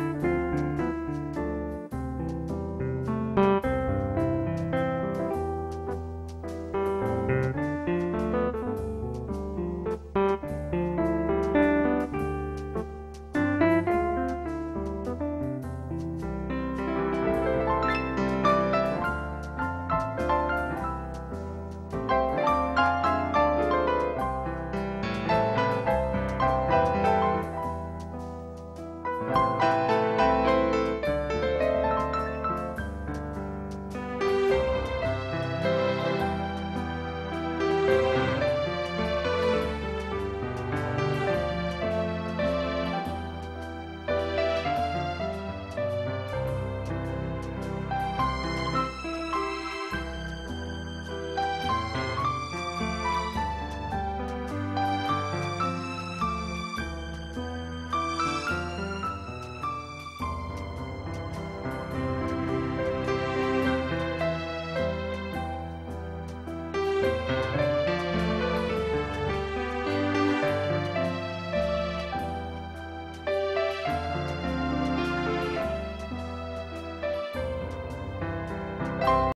Bye.